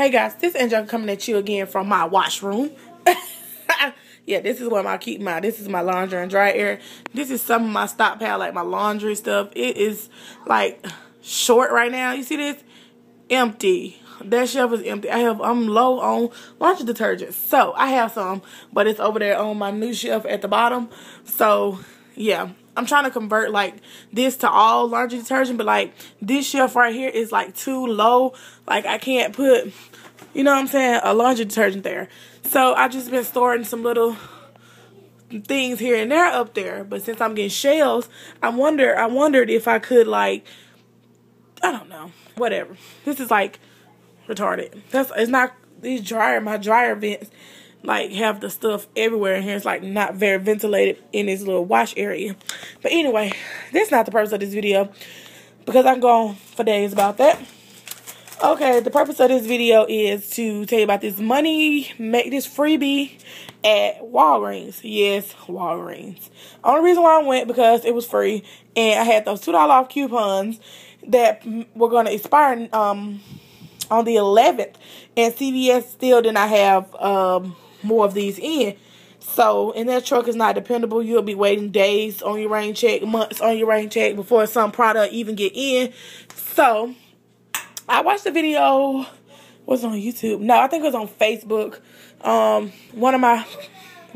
Hey guys, this Angel coming at you again from my washroom. yeah, this is where I keep my, this is my laundry and dry area. This is some of my stockpile, like my laundry stuff. It is like short right now. You see this? Empty. That shelf is empty. I have, I'm low on laundry detergent. So, I have some, but it's over there on my new shelf at the bottom. So, yeah. I'm trying to convert like this to all laundry detergent, but like this shelf right here is like too low. Like I can't put, you know what I'm saying, a laundry detergent there. So I just been storing some little things here and there up there. But since I'm getting shells, I wonder I wondered if I could like I don't know, whatever. This is like retarded. That's it's not these dryer my dryer vents like have the stuff everywhere in here. It's like not very ventilated in this little wash area. But anyway, that's not the purpose of this video because I'm going for days about that. Okay, the purpose of this video is to tell you about this money, make this freebie at Walgreens. Yes, Walgreens. Only reason why I went because it was free and I had those $2 off coupons that were going to expire um, on the 11th. And CVS still did not have um, more of these in. So, and that truck is not dependable. You'll be waiting days on your rain check, months on your rain check before some product even get in. So, I watched the video. Was on YouTube? No, I think it was on Facebook. Um, one of my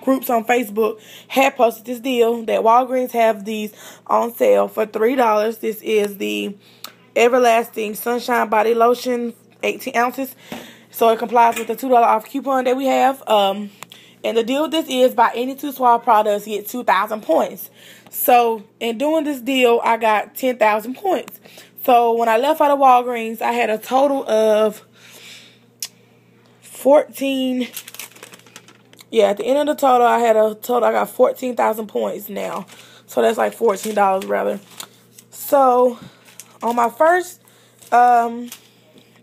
groups on Facebook had posted this deal that Walgreens have these on sale for three dollars. This is the Everlasting Sunshine Body Lotion, 18 ounces. So it complies with the $2 off coupon that we have. Um, and the deal with this is buy any two Suave products, get 2,000 points. So in doing this deal, I got 10,000 points. So when I left out of Walgreens, I had a total of 14. Yeah, at the end of the total, I had a total, I got 14,000 points now. So that's like $14 rather. So on my first um,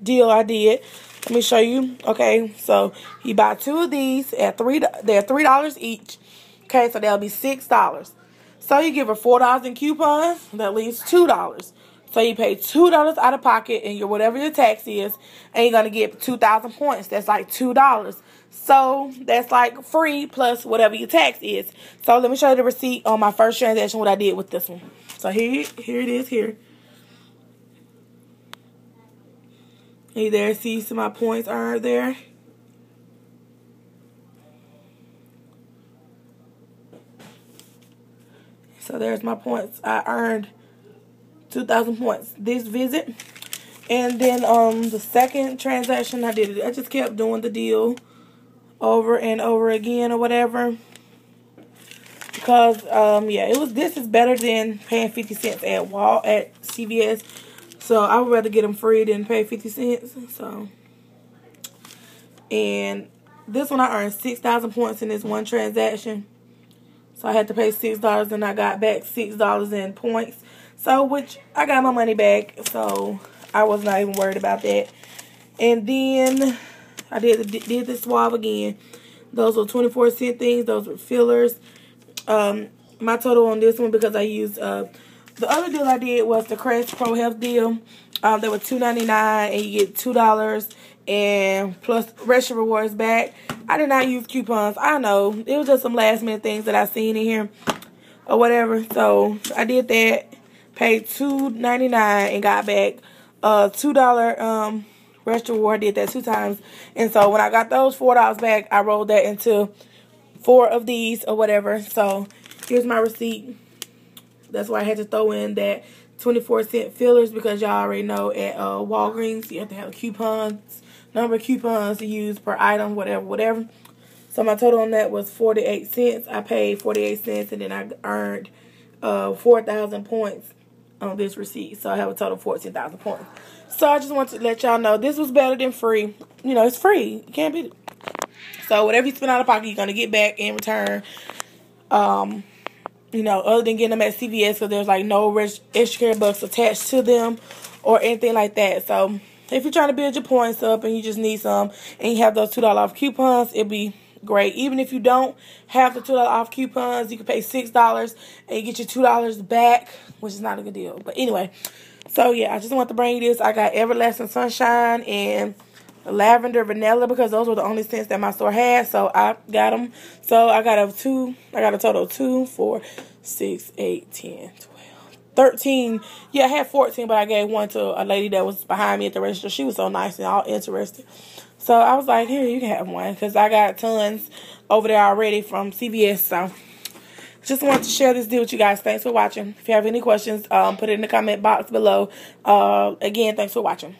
deal I did, let me show you. Okay, so you buy two of these at three. They're three dollars each. Okay, so that'll be six dollars. So you give her four dollars in coupons. That leaves two dollars. So you pay two dollars out of pocket, and your whatever your tax is, and you're gonna get two thousand points. That's like two dollars. So that's like free plus whatever your tax is. So let me show you the receipt on my first transaction. What I did with this one. So here, here it is. Here. Hey there, see some my points are there. So there's my points. I earned 2,000 points this visit. And then um the second transaction I did, it I just kept doing the deal over and over again or whatever. Because um yeah, it was this is better than paying 50 cents at Wall at CVS so I would rather get them free than pay 50 cents. So, and this one I earned 6,000 points in this one transaction. So I had to pay $6 and I got back $6 in points. So, which I got my money back. So I was not even worried about that. And then I did the, did the Suave again. Those were 24 cent things. Those were fillers. Um, my total on this one because I used uh, the other deal I did was the Crest Pro Health deal. Um, they were two ninety nine, and you get two dollars and plus rest rewards back. I did not use coupons. I know it was just some last minute things that I seen in here or whatever. So I did that. Paid two ninety nine and got back uh two dollar um rest reward. Did that two times, and so when I got those four dollars back, I rolled that into four of these or whatever. So here's my receipt. That's why I had to throw in that 24 cent fillers because y'all already know at uh, Walgreens you have to have coupons, number of coupons to use per item, whatever, whatever. So my total on that was 48 cents. I paid 48 cents and then I earned uh, 4,000 points on this receipt. So I have a total of 14,000 points. So I just want to let y'all know this was better than free. You know, it's free. You can't beat it. So whatever you spend out of pocket, you're going to get back in return. Um, you know, other than getting them at CVS because there's like no extra care bucks attached to them or anything like that. So if you're trying to build your points up and you just need some and you have those $2 off coupons, it'd be great. Even if you don't have the $2 off coupons, you can pay $6 and you get your $2 back, which is not a good deal. But anyway, so yeah, I just want to bring you this. I got Everlasting Sunshine and lavender vanilla because those were the only scents that my store had. So I got them. So I got a two. I got a total of two, four, six, eight, ten, twelve, thirteen. Yeah, I had 14, but I gave one to a lady that was behind me at the register. She was so nice and all interested. So I was like, here, you can have one because I got tons over there already from CVS. So just want to share this deal with you guys. Thanks for watching. If you have any questions, um, put it in the comment box below. Uh, again, thanks for watching.